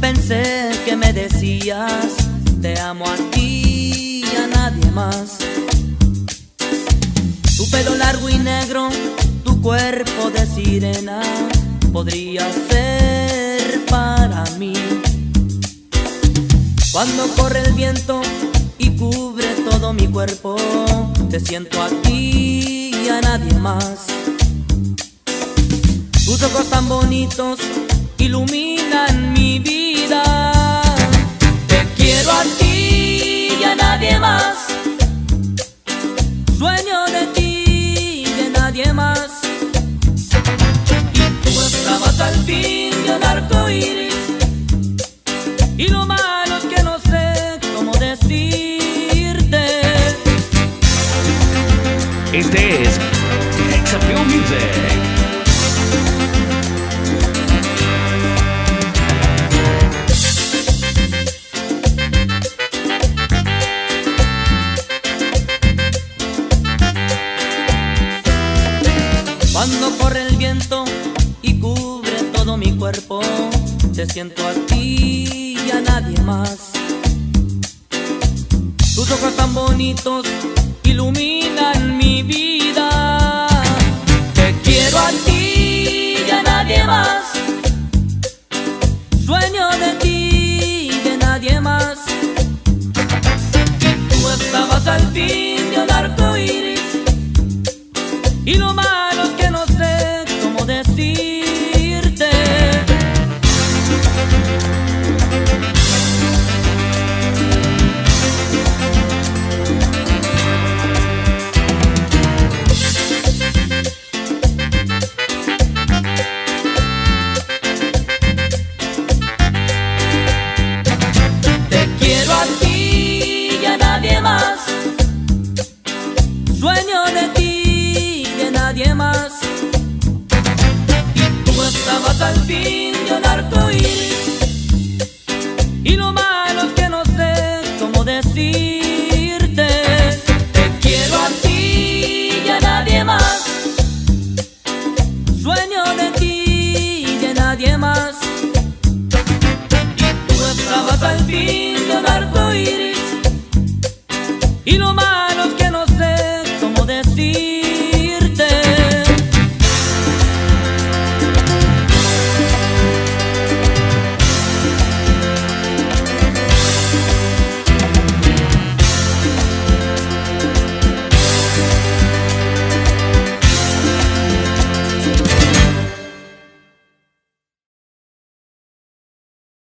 pensé que me decías, te amo a ti y a nadie más. Tu pelo largo y negro, tu cuerpo de sirena, podría ser para mí. Cuando corre el viento y cubre todo mi cuerpo, te siento a ti y a nadie más. Tus ojos tan bonitos iluminan mi vida. Te quiero a ti y a nadie más. Sueño de ti y de nadie más. Y tú estabas al fin de un arco iris. Y lo malo es que no sé cómo decirte. Este es Hexapure Music. Cuando corre el viento y cubre todo mi cuerpo, te siento a ti y a nadie más. Tus ojos tan bonitos iluminan más. Sueño de ti y de nadie más. Y tú estabas al fin de un arco iris. Ti